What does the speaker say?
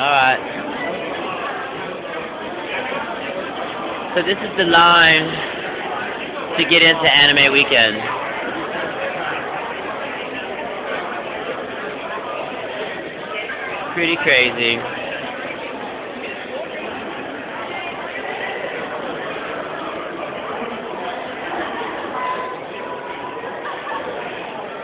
Alright. So this is the line to get into Anime Weekend. Pretty crazy.